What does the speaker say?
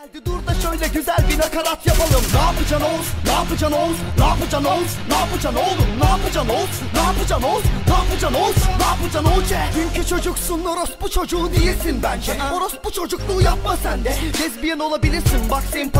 Geldi dur da şöyle güzel bir nakarat yapalım Ne yapacaksın Oğuz? Ne yapacaksın Oğuz? Ne yapacaksın Oğuz? Ne yapacaksın oğlum? Ne yapacaksın Oğuz? Ne yapacaksın Oğuz? Ne yapacaksın Oğuz? Ne yapacaksın Oğuz? Dünkü çocuksun orospu çocuğu değilsin bence Orospu çocukluğu yapma sen de Lezbiyen olabilirsin bak sen.